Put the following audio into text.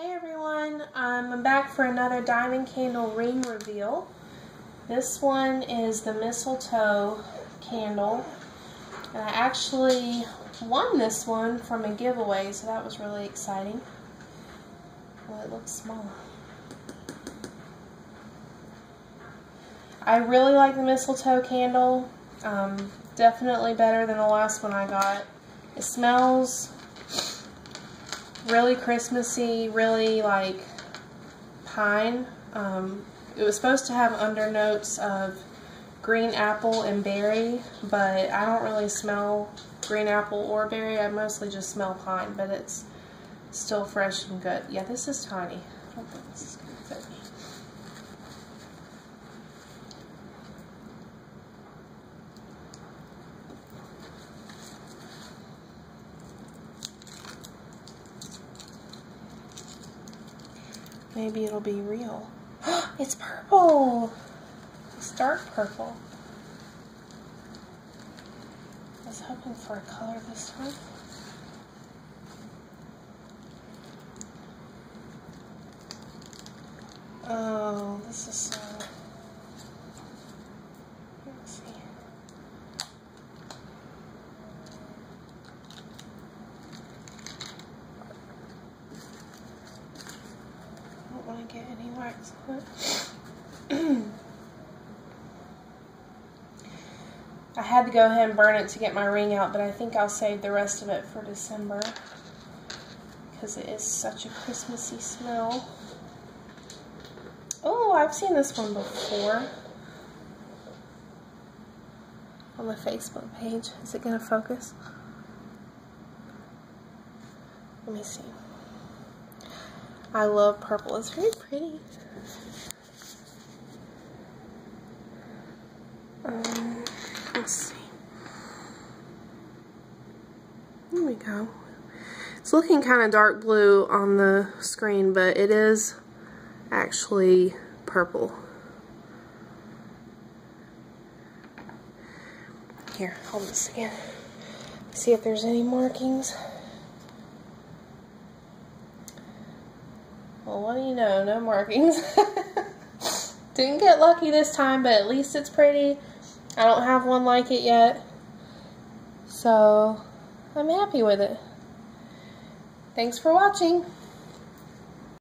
Hey everyone, um, I'm back for another diamond candle ring reveal. This one is the mistletoe candle. And I actually won this one from a giveaway, so that was really exciting. Well, it looks small. I really like the mistletoe candle. Um, definitely better than the last one I got. It smells really Christmassy, really like pine. Um, it was supposed to have undernotes of green apple and berry, but I don't really smell green apple or berry. I mostly just smell pine, but it's still fresh and good. Yeah, this is tiny. I don't think this is going to fit me. Maybe it'll be real. it's purple! It's dark purple. I was hoping for a color this time. Oh, this is so... Let's see. To get any. I had to go ahead and burn it to get my ring out, but I think I'll save the rest of it for December because it is such a Christmassy smell. Oh, I've seen this one before on the Facebook page. Is it going to focus? Let me see. I love purple. It's very pretty. Um, let's see. There we go. It's looking kind of dark blue on the screen, but it is actually purple. Here, hold this again. See if there's any markings. Well, what do you know? No markings. Didn't get lucky this time, but at least it's pretty. I don't have one like it yet. So, I'm happy with it. Thanks for watching.